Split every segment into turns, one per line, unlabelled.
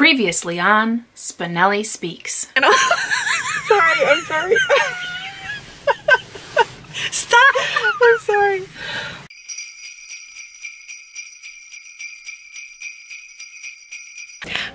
Previously on Spenelli Speaks.
sorry, I'm sorry. Stop! I'm sorry.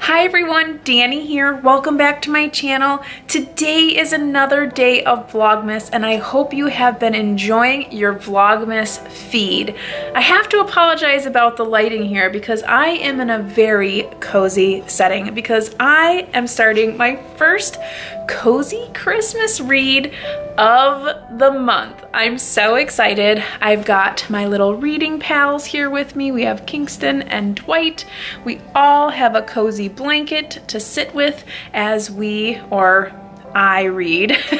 Hi everyone, Danny here. Welcome back to my channel. Today is another day of Vlogmas and I hope you have been enjoying your Vlogmas feed. I have to apologize about the lighting here because I am in a very cozy setting because I am starting my first cozy Christmas read of the month. I'm so excited. I've got my little reading pals here with me. We have Kingston and Dwight. We all have a cozy blanket to sit with as we, or I read.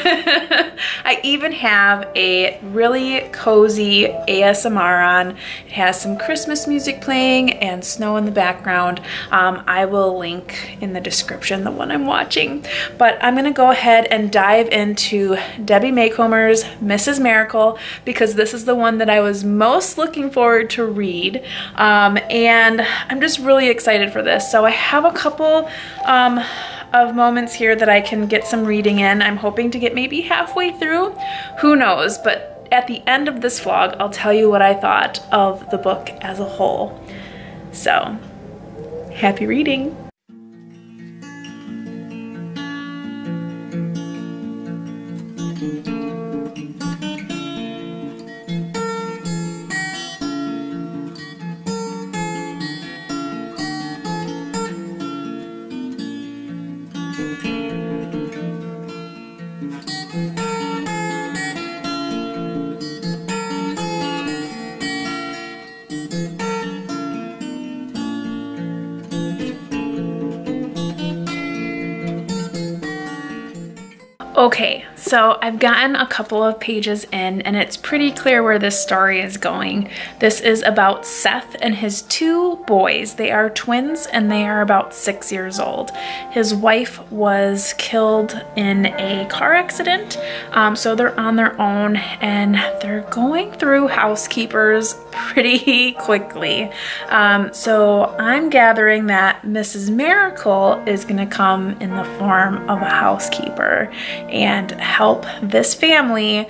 I even have a really cozy ASMR on. It has some Christmas music playing and snow in the background. Um, I will link in the description the one I'm watching. But I'm gonna go ahead and dive into Debbie Macomber's Mrs. Miracle because this is the one that I was most looking forward to read. Um, and I'm just really excited for this. So I have a couple um, of moments here that I can get some reading in. I'm hoping to get maybe halfway through. Who knows? But at the end of this vlog, I'll tell you what I thought of the book as a whole. So, happy reading. Okay, so I've gotten a couple of pages in and it's pretty clear where this story is going. This is about Seth and his two boys. They are twins and they are about six years old. His wife was killed in a car accident, um, so they're on their own and they're going through housekeepers pretty quickly. Um, so I'm gathering that Mrs. Miracle is gonna come in the form of a housekeeper and help this family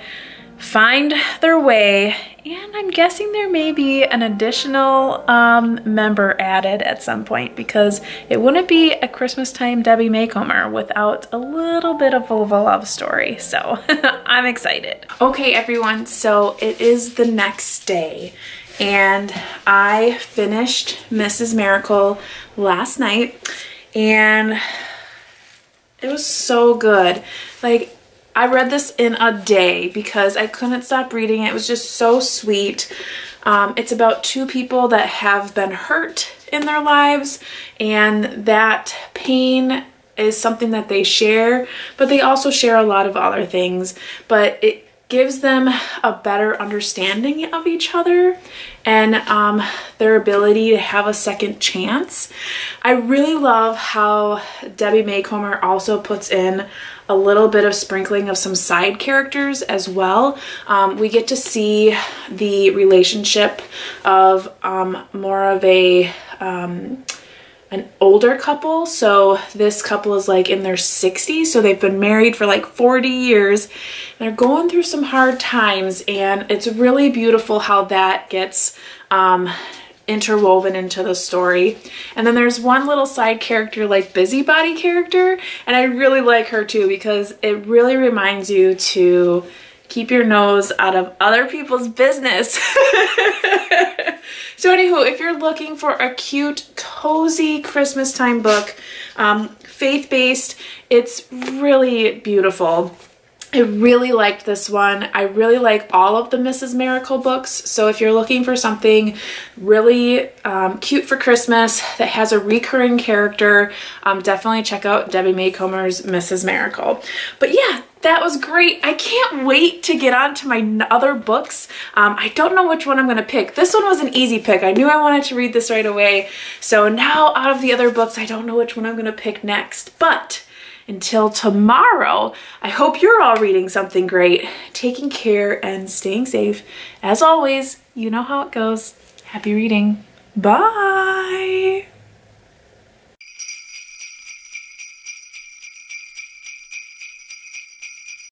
find their way and I'm guessing there may be an additional um, member added at some point because it wouldn't be a Christmas time Debbie Macomber without a little bit of a love story. So I'm excited. Okay everyone, so it is the next day and I finished Mrs. Miracle last night and it was so good. Like I read this in a day because I couldn't stop reading it. It was just so sweet. Um, it's about two people that have been hurt in their lives and that pain is something that they share, but they also share a lot of other things. But it gives them a better understanding of each other and um, their ability to have a second chance. I really love how Debbie Macomber also puts in a little bit of sprinkling of some side characters as well. Um, we get to see the relationship of um, more of a um, an older couple. So this couple is like in their 60s. So they've been married for like 40 years. They're going through some hard times and it's really beautiful how that gets um, interwoven into the story. And then there's one little side character like busybody character and I really like her too because it really reminds you to keep your nose out of other people's business. so anywho, if you're looking for a cute, cozy Christmas time book, um, faith-based, it's really beautiful. I really liked this one. I really like all of the Mrs. Miracle books. So if you're looking for something really um, cute for Christmas that has a recurring character, um, definitely check out Debbie Macomber's Mrs. Miracle. But yeah, that was great. I can't wait to get on to my other books. Um, I don't know which one I'm going to pick. This one was an easy pick. I knew I wanted to read this right away. So now out of the other books, I don't know which one I'm going to pick next. But until tomorrow, I hope you're all reading something great, taking care and staying safe. As always, you know how it goes. Happy reading. Bye.